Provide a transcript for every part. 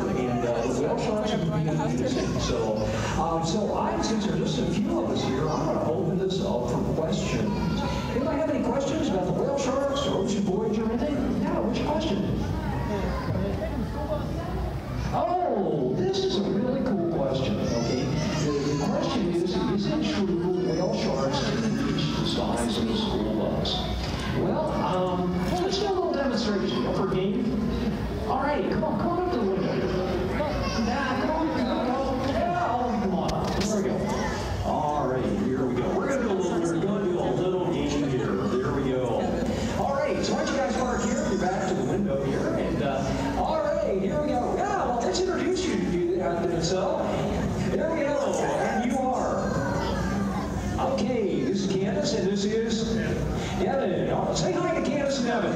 and uh, the whale sharks would be. So, um, so I, since there's just a few of us here, I'm going to open this up for questions. Anybody have any questions about the whale sharks or Ocean Voyager or anything? Yeah, which question? Oh, this is a really cool question, okay? The, the question is, is it true whale sharks can reach the size of a school bus? Well, um, let's do a little demonstration. Up for game? All right, come on, come on up to the window. Nah, come on, come on, come on. Yeah, oh, come on up. There we go. All right, here we go. We're gonna do a little, we're gonna do a little game here. There we go. All right, so why don't you guys park here? You're back to the window here, and uh, all right, here we go. Yeah, well, let's introduce you to you. Uh, so, there we go, and you are. Okay, this is Candace, and this is Evan. Oh, say hi to Candace and Evan.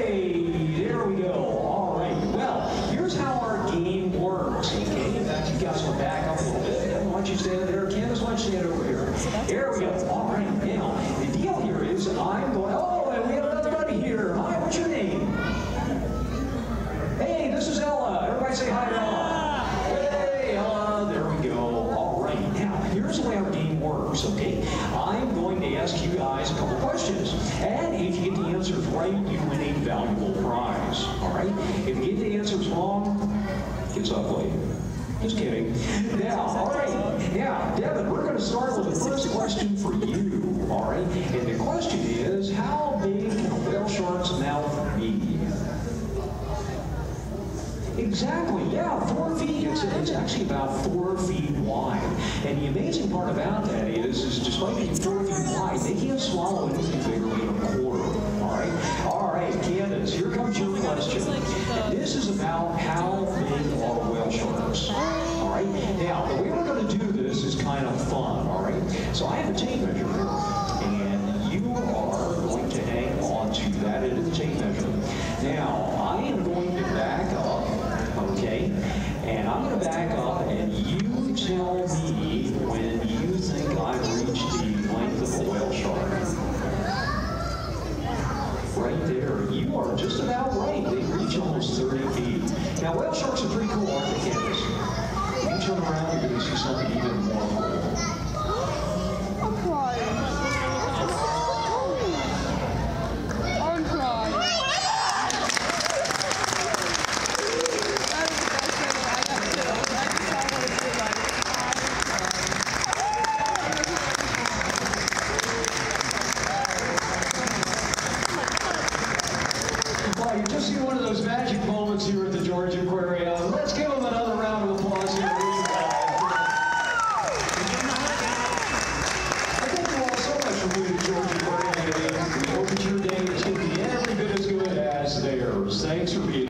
Hey, there we go. All right. Well, here's how our game works. Okay, in fact, you guys to back up a little bit. Evan, why don't you stand there? Candace, why don't you stand over here? There we go. All right. Now, the deal here is I'm going. Oh, and we have another buddy here. Hi, what's your name? Hey, this is Ella. Everybody say hi to Ella. Hey, Ella. There we go. All right. Now, here's the way our game works, okay? I'm going to ask you guys a couple questions. And if you get the answers right, you win a valuable prize. All right? If you get the answers wrong, it's ugly. Just kidding. Now, all right. Now, Devin, we're going to start with the first question for you. All right? And the question is, how big can a whale shark's mouth be? Exactly, yeah, four feet. It's, it's actually about four feet. And the amazing part about that is, is despite being four feet wide, they can't swallow anything bigger than a quarter. All right? All right, Candace, here comes your question. This is about how big are whale sharks. All right? Now, the way we're going to do this is kind of fun, all right? So I have a tape measure here, and you are going to hang on to that end of the tape measure. Now, I am going to back up, okay? And I'm going to back up, and you tell me when you think I've reached the length of a whale shark. Right there, you are just about right. They reach almost 30 feet. Now, whale sharks are pretty cool, aren't they, Candace? If you turn around, you're going to see something even more cool. I'm crying. I'm crying. That is the best ever. I got chills. I just saw what it did like. Well, you just see one of those magic moments here